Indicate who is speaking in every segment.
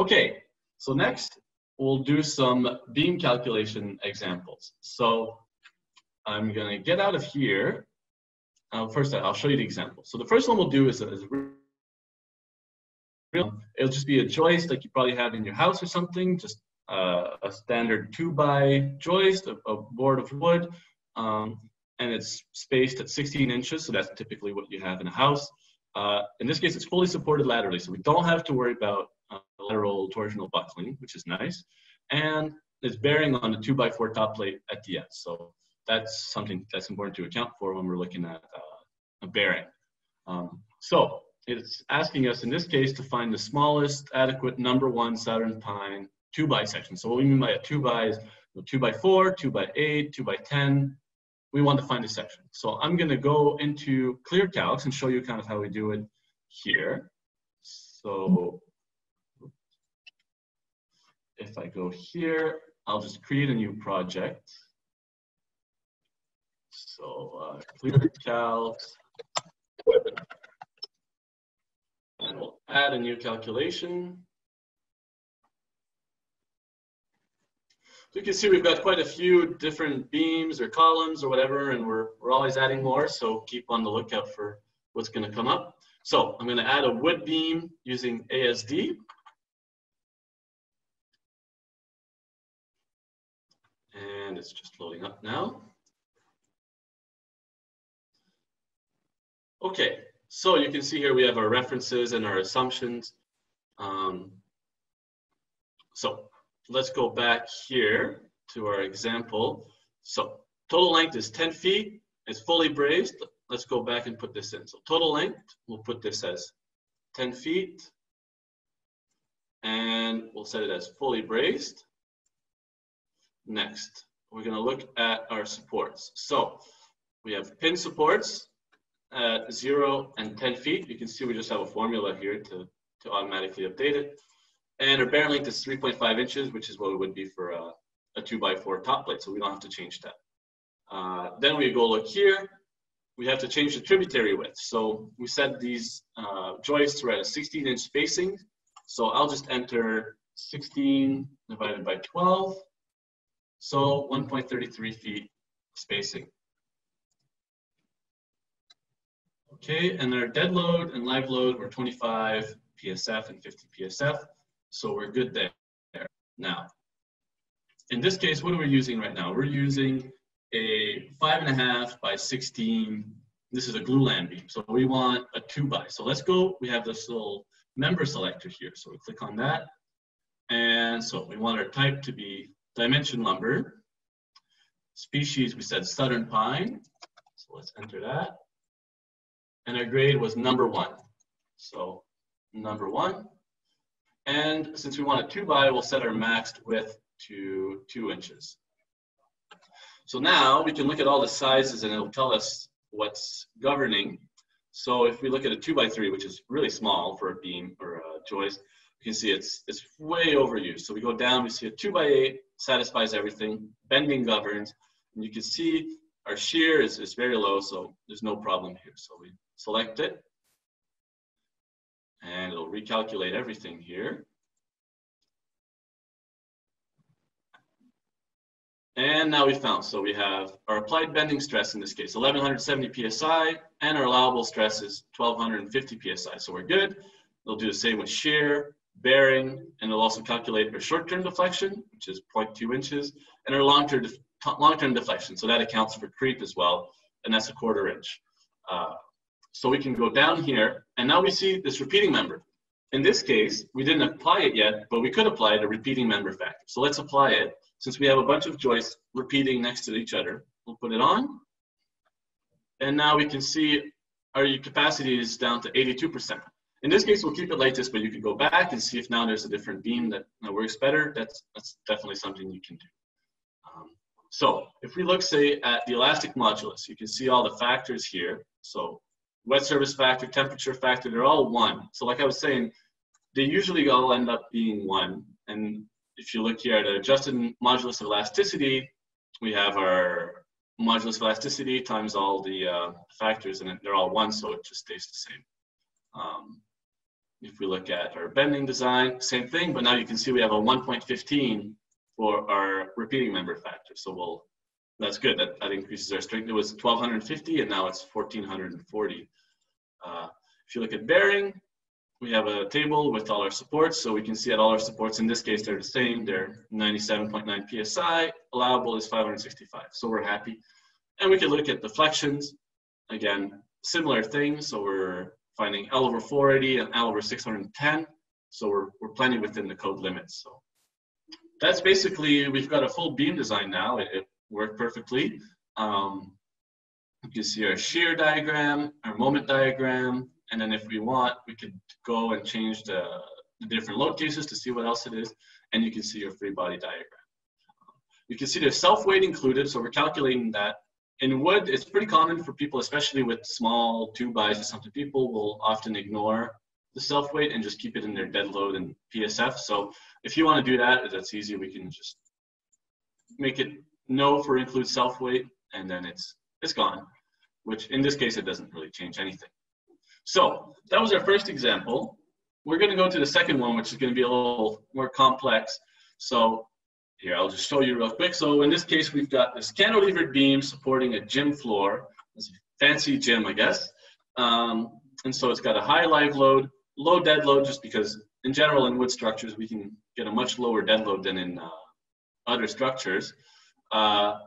Speaker 1: Okay, so next we'll do some beam calculation examples. So I'm gonna get out of here. Uh, first, I'll show you the example. So the first one we'll do is, is it'll just be a joist like you probably have in your house or something, just uh, a standard two by joist, a, a board of wood, um, and it's spaced at 16 inches, so that's typically what you have in a house. Uh, in this case, it's fully supported laterally, so we don't have to worry about uh, lateral torsional buckling, which is nice. And it's bearing on the two by four top plate at the end. So that's something that's important to account for when we're looking at uh, a bearing. Um, so it's asking us in this case to find the smallest adequate number one Southern pine two by section. So what we mean by a two by is two by four, two by eight, two by 10. We want to find a section. So I'm gonna go into ClearCalcs and show you kind of how we do it here. So if I go here, I'll just create a new project. So uh, clear calcs, and we'll add a new calculation. So you can see we've got quite a few different beams or columns or whatever, and we're, we're always adding more, so keep on the lookout for what's gonna come up. So I'm gonna add a wood beam using ASD. And it's just loading up now. Okay, so you can see here we have our references and our assumptions. Um, so let's go back here to our example. So total length is 10 feet. It's fully braced. Let's go back and put this in. So total length, we'll put this as 10 feet. And we'll set it as fully braced. Next, we're gonna look at our supports. So we have pin supports at zero and 10 feet. You can see we just have a formula here to, to automatically update it. And our bearing length is 3.5 inches, which is what it would be for a, a two by four top plate. So we don't have to change that. Uh, then we go look here. We have to change the tributary width. So we set these uh, joists were at a 16 inch spacing. So I'll just enter 16 divided by 12. So 1.33 feet spacing. Okay, and our dead load and live load were 25 PSF and 50 PSF. So we're good there. Now, in this case, what are we using right now? We're using a five and a half by 16. This is a glulam beam. So we want a two by. So let's go, we have this little member selector here. So we click on that. And so we want our type to be dimension lumber. Species, we said southern pine. So let's enter that. And our grade was number one. So number one. And since we want a two by, we'll set our maxed width to two inches. So now we can look at all the sizes and it'll tell us what's governing. So if we look at a two by three, which is really small for a beam or a joist, you can see it's, it's way overused. So we go down, we see a two by eight, satisfies everything, bending governs, and you can see our shear is, is very low, so there's no problem here. So we select it, and it'll recalculate everything here. And now we found, so we have our applied bending stress in this case, 1170 PSI, and our allowable stress is 1250 PSI. So we're good. It'll do the same with shear, bearing, and it'll also calculate our short-term deflection, which is 0.2 inches, and our long-term def long-term deflection. So that accounts for creep as well, and that's a quarter inch. Uh, so we can go down here, and now we see this repeating member. In this case, we didn't apply it yet, but we could apply the repeating member factor. So let's apply it. Since we have a bunch of joists repeating next to each other, we'll put it on. And now we can see our capacity is down to 82%. In this case, we'll keep it like this, but you can go back and see if now there's a different beam that, that works better. That's, that's definitely something you can do. Um, so if we look, say, at the elastic modulus, you can see all the factors here. So wet surface factor, temperature factor, they're all one. So like I was saying, they usually all end up being one. And if you look here at adjusted modulus of elasticity, we have our modulus of elasticity times all the uh, factors, and they're all one, so it just stays the same. Um, if we look at our bending design, same thing, but now you can see we have a 1.15 for our repeating member factor. So we'll, that's good, that, that increases our strength. It was 1250 and now it's 1440. Uh, if you look at bearing, we have a table with all our supports. So we can see that all our supports, in this case, they're the same. They're 97.9 PSI, allowable is 565. So we're happy. And we can look at deflections. Again, similar things. So we're finding L over 480 and L over 610. So we're, we're plenty within the code limits. So that's basically, we've got a full beam design now. It, it worked perfectly. Um, you can see our shear diagram, our moment diagram, and then if we want, we could go and change the, the different load cases to see what else it is, and you can see your free body diagram. You can see there's self-weight included, so we're calculating that in wood, it's pretty common for people, especially with small two bys or something, people will often ignore the self weight and just keep it in their dead load and PSF. So if you want to do that, that's easy. We can just make it no for include self weight and then it's it's gone, which in this case, it doesn't really change anything. So that was our first example. We're going to go to the second one, which is going to be a little more complex. So here, I'll just show you real quick. So in this case, we've got this cantilevered beam supporting a gym floor. It's a fancy gym, I guess. Um, and so it's got a high live load, low dead load, just because in general in wood structures, we can get a much lower dead load than in uh, other structures. Uh,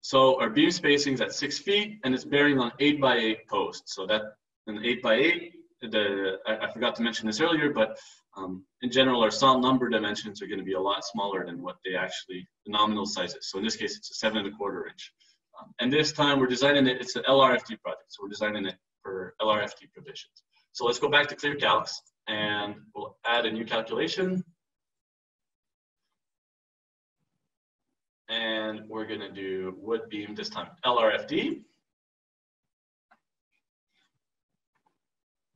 Speaker 1: so our beam spacing is at six feet and it's bearing on eight by eight posts. So that an eight by eight, the, I, I forgot to mention this earlier, but um, in general, our sawn lumber dimensions are going to be a lot smaller than what they actually, the nominal size is. So in this case, it's a seven and a quarter inch. Um, and this time we're designing it, it's an LRFD project. So we're designing it for LRFD provisions. So let's go back to Clear ClearCalcs and we'll add a new calculation. And we're gonna do wood beam this time, LRFD.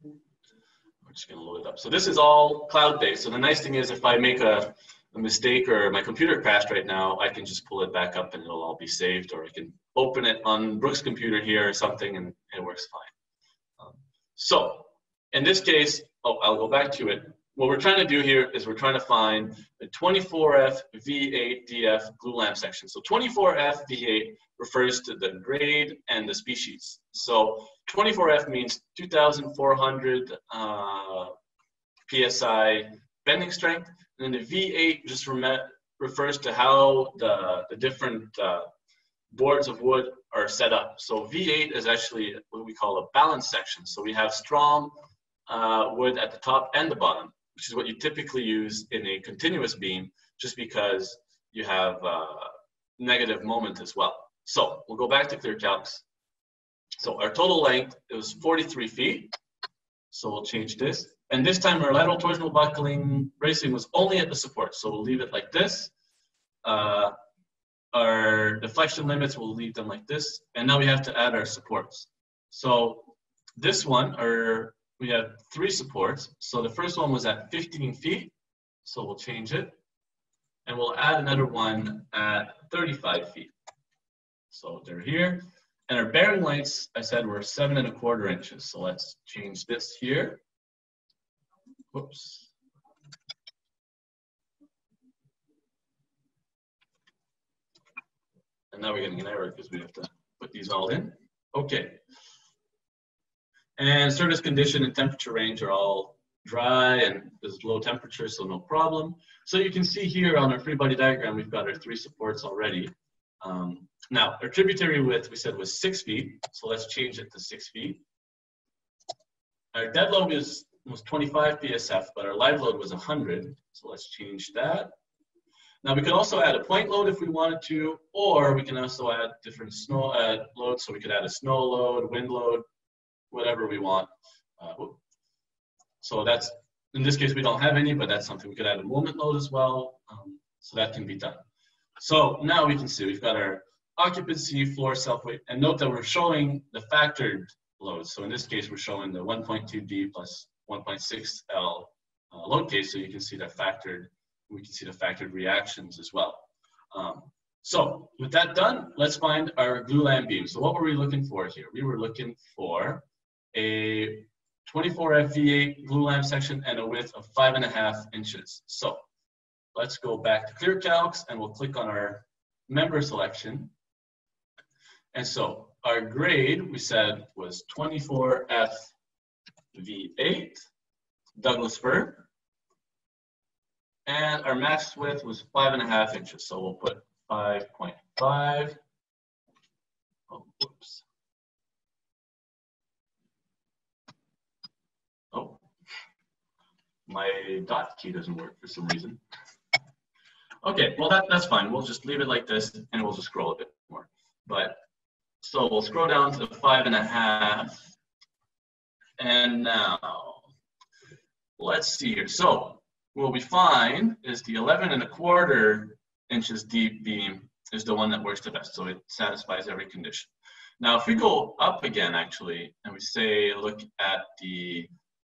Speaker 1: We're just gonna load it up. So this is all cloud-based. So the nice thing is if I make a, a, mistake or my computer crashed right now, I can just pull it back up and it'll all be saved or I can open it on Brooks' computer here or something and it works fine. Um, so in this case, oh, I'll go back to it. What we're trying to do here is we're trying to find the 24F V8 DF glulam section. So 24F V8 refers to the grade and the species. So 24F means 2,400 uh, PSI bending strength. And then the V8 just refers to how the, the different uh, boards of wood are set up. So V8 is actually what we call a balance section. So we have strong uh, wood at the top and the bottom, which is what you typically use in a continuous beam, just because you have uh, negative moment as well. So we'll go back to ClearCalcs. So our total length is 43 feet. So we'll change this. And this time our lateral torsional buckling bracing was only at the support. So we'll leave it like this. Uh, our deflection limits, we'll leave them like this. And now we have to add our supports. So this one, our, we have three supports. So the first one was at 15 feet. So we'll change it. And we'll add another one at 35 feet. So they're here. And our bearing lengths, I said, were seven and a quarter inches. So let's change this here. Whoops. And now we're getting an error because we have to put these all in. Okay. And surface condition and temperature range are all dry and there's low temperature, so no problem. So you can see here on our free body diagram, we've got our three supports already. Um, now, our tributary width, we said was six feet, so let's change it to six feet. Our dead load was 25 PSF, but our live load was 100, so let's change that. Now we could also add a point load if we wanted to, or we can also add different snow uh, loads. So we could add a snow load, wind load, whatever we want. Uh, so that's, in this case, we don't have any, but that's something we could add a moment load as well. Um, so that can be done. So now we can see we've got our occupancy, floor, self-weight, and note that we're showing the factored loads. So in this case, we're showing the 1.2D plus 1.6L uh, load case, so you can see the factored we can see the factored reactions as well. Um, so with that done, let's find our glulam beam. So what were we looking for here? We were looking for a 24 FV8 glulam section and a width of five and a half inches. So let's go back to ClearCalcs and we'll click on our member selection. And so our grade we said was 24 FV8 Douglas fir. And our max width was five and a half inches. So we'll put 5.5. Oh, whoops. Oh, my dot key doesn't work for some reason. Okay, well that, that's fine. We'll just leave it like this and we'll just scroll a bit more. But so we'll scroll down to five and a half. And now, let's see here. So what we find is the 11 and a quarter inches deep beam is the one that works the best. So it satisfies every condition. Now, if we go up again, actually, and we say, look at the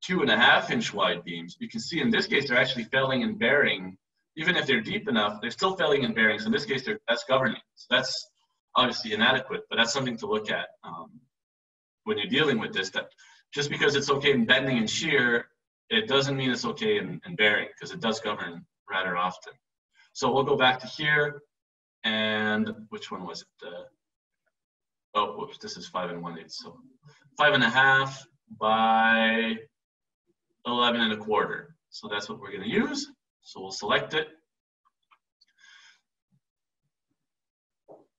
Speaker 1: two and a half inch wide beams, you can see in this case, they're actually failing and bearing. Even if they're deep enough, they're still failing and bearing. So in this case, that's governing. So that's obviously inadequate, but that's something to look at um, when you're dealing with this. That just because it's okay in bending and shear, it doesn't mean it's okay in, in bearing because it does govern rather often. So we'll go back to here, and which one was it? Uh, oh, whoops, this is five and one eighth. So five and a half by 11 and a quarter. So that's what we're gonna use. So we'll select it.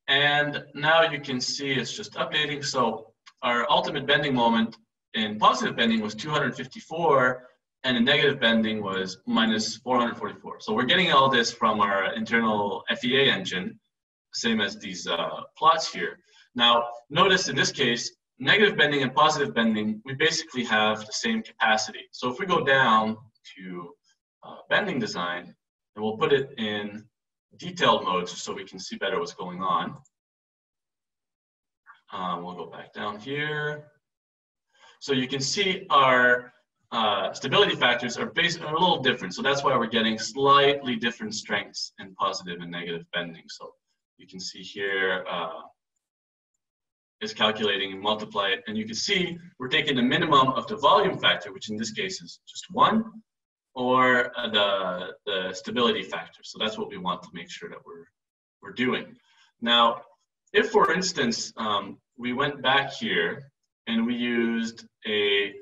Speaker 1: And now you can see it's just updating. So our ultimate bending moment in positive bending was 254 and in negative bending was minus 444. So we're getting all this from our internal FEA engine, same as these uh, plots here. Now, notice in this case, negative bending and positive bending, we basically have the same capacity. So if we go down to uh, bending design, and we'll put it in detailed mode so we can see better what's going on. Um, we'll go back down here. So you can see our uh, stability factors are, based, are a little different. So that's why we're getting slightly different strengths in positive and negative bending. So you can see here uh, is calculating and multiply it. And you can see we're taking the minimum of the volume factor, which in this case is just one, or uh, the, the stability factor. So that's what we want to make sure that we're, we're doing. Now, if for instance, um, we went back here and we used a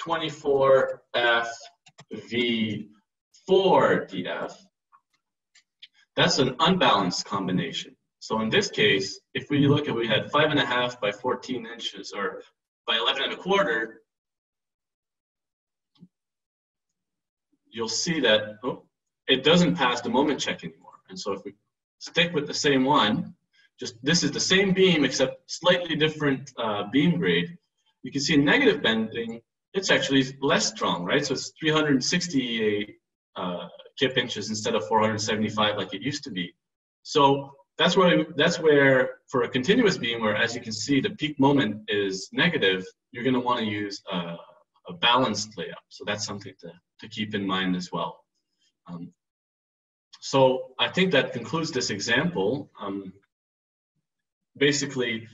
Speaker 1: 24FV4DF, that's an unbalanced combination. So in this case, if we look at, we had five and a half by 14 inches or by 11 and a quarter, you'll see that oh, it doesn't pass the moment check anymore. And so if we stick with the same one, just this is the same beam except slightly different uh, beam grade, you can see in negative bending, it's actually less strong, right? So it's 368 uh, kip inches instead of 475 like it used to be. So that's where that's where for a continuous beam, where as you can see the peak moment is negative, you're going to want to use a, a balanced layout. So that's something to to keep in mind as well. Um, so I think that concludes this example. Um, basically,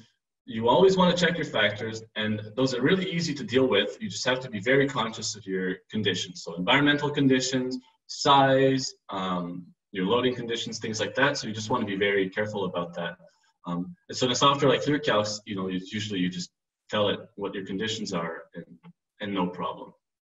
Speaker 1: you always want to check your factors, and those are really easy to deal with. You just have to be very conscious of your conditions. So environmental conditions, size, um, your loading conditions, things like that. So you just want to be very careful about that. Um, and so in a software like ClearCalcs, you know, it's usually you just tell it what your conditions are and, and no problem.